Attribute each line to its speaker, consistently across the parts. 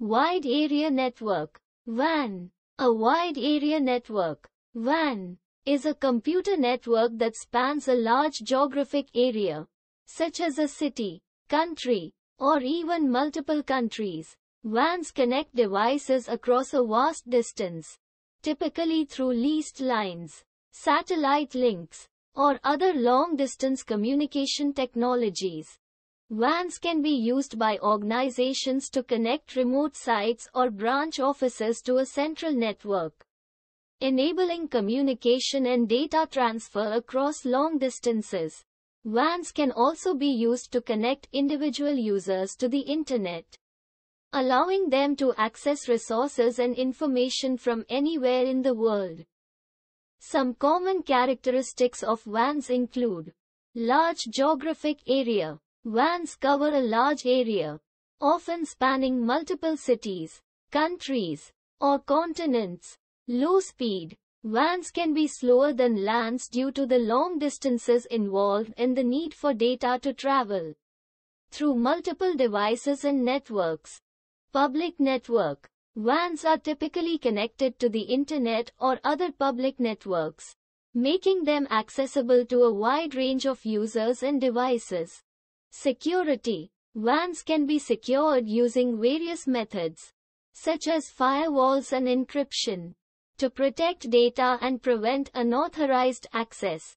Speaker 1: Wide Area Network WAN A wide area network WAN is a computer network that spans a large geographic area, such as a city, country, or even multiple countries. WANs connect devices across a vast distance, typically through leased lines, satellite links, or other long-distance communication technologies. WANs can be used by organizations to connect remote sites or branch offices to a central network, enabling communication and data transfer across long distances. WANs can also be used to connect individual users to the Internet, allowing them to access resources and information from anywhere in the world. Some common characteristics of WANs include large geographic area, WANs cover a large area, often spanning multiple cities, countries, or continents. Low speed. WANs can be slower than LANs due to the long distances involved and the need for data to travel through multiple devices and networks. Public network. WANs are typically connected to the Internet or other public networks, making them accessible to a wide range of users and devices. Security. WANs can be secured using various methods, such as firewalls and encryption, to protect data and prevent unauthorized access.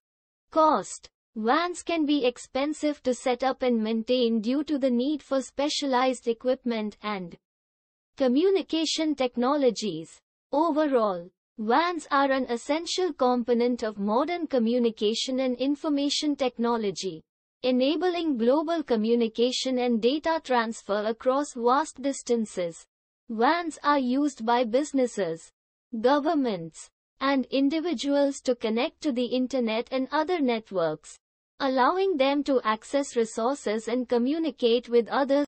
Speaker 1: Cost. WANs can be expensive to set up and maintain due to the need for specialized equipment and communication technologies. Overall, WANs are an essential component of modern communication and information technology enabling global communication and data transfer across vast distances. WANs are used by businesses, governments, and individuals to connect to the Internet and other networks, allowing them to access resources and communicate with others.